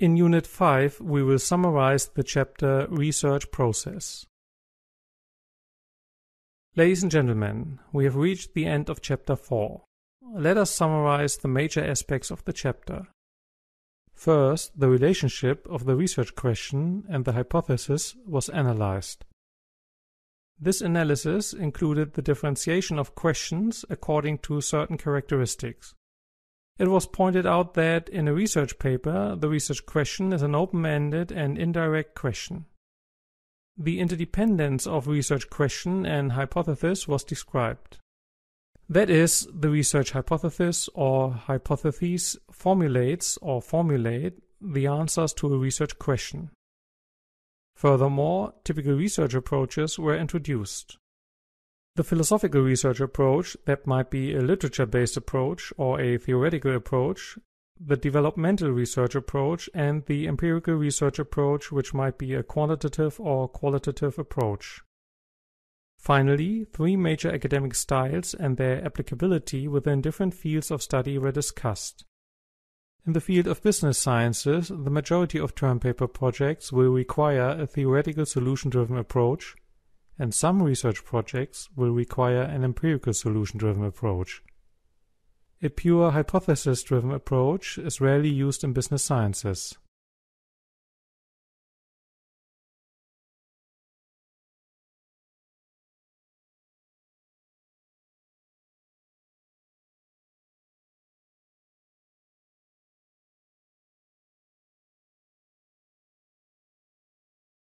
In Unit 5, we will summarize the chapter Research Process. Ladies and gentlemen, we have reached the end of Chapter 4. Let us summarize the major aspects of the chapter. First, the relationship of the research question and the hypothesis was analyzed. This analysis included the differentiation of questions according to certain characteristics. It was pointed out that in a research paper, the research question is an open-ended and indirect question. The interdependence of research question and hypothesis was described. That is, the research hypothesis or hypotheses formulates or formulate the answers to a research question. Furthermore, typical research approaches were introduced. The philosophical research approach, that might be a literature based approach or a theoretical approach, the developmental research approach, and the empirical research approach, which might be a quantitative or qualitative approach. Finally, three major academic styles and their applicability within different fields of study were discussed. In the field of business sciences, the majority of term paper projects will require a theoretical solution driven approach and some research projects will require an empirical solution-driven approach. A pure hypothesis-driven approach is rarely used in business sciences.